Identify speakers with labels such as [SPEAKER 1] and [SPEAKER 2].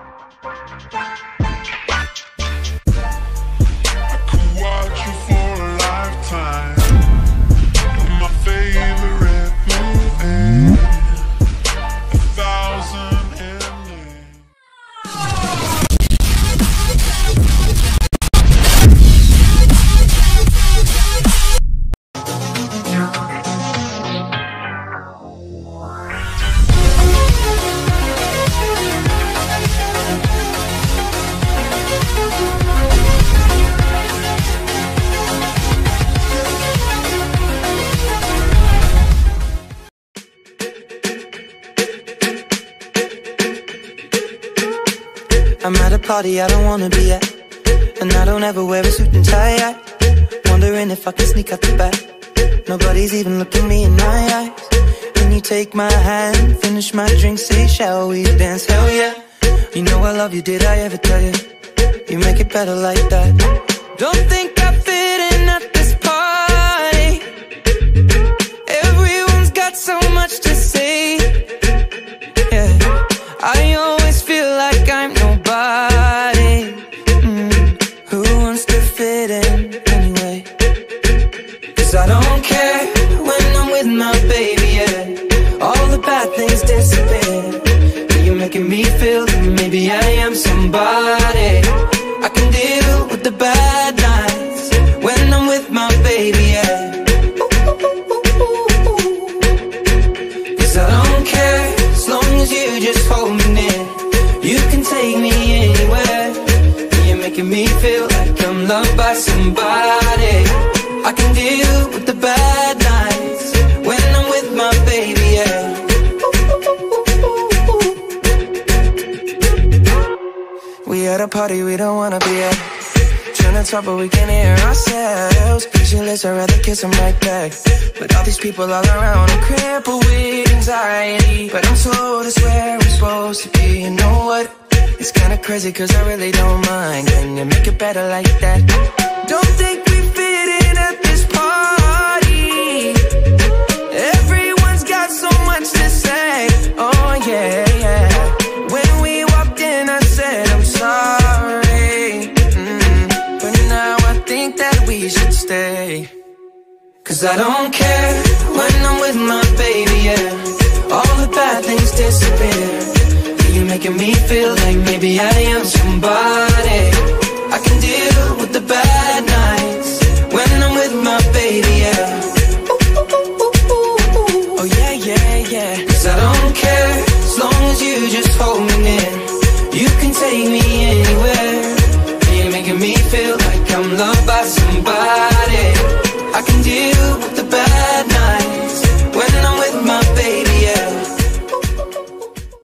[SPEAKER 1] Música
[SPEAKER 2] I'm at a party I don't wanna be at. And I don't ever wear a suit and tie Wondering if I can sneak out the back. Nobody's even looking me in my eyes. Can you take my hand, finish my drink, say shall we dance, hell yeah. You know I love you, did I ever tell you? You make it better like that. Don't think I fit in at My baby, yeah. All the bad things disappear. You're making me feel that maybe I am somebody. I can deal with the bad nights When I'm with my baby, yeah. Cause I don't care as long as you just hold me near. You can take me anywhere. You're making me feel like I'm loved by somebody. I can deal with the bad
[SPEAKER 3] at a party we don't wanna be at. Trying to talk but we can't hear ourselves. Pictureless, I'd rather kiss them right back. But all these people all around I'm crippled with anxiety. But I'm told it's where I'm supposed to be. You know what? It's kinda crazy cause I really don't mind. Can you make it better like that? Don't think we
[SPEAKER 2] Cause I don't care when I'm with my baby, yeah. All the bad things disappear. You're making me feel like maybe I am somebody. I can deal with the bad nights When I'm with my baby, yeah.
[SPEAKER 3] Oh yeah, yeah, yeah.
[SPEAKER 2] Cause I don't care as long as you just hold me near. You can take me in. With the bad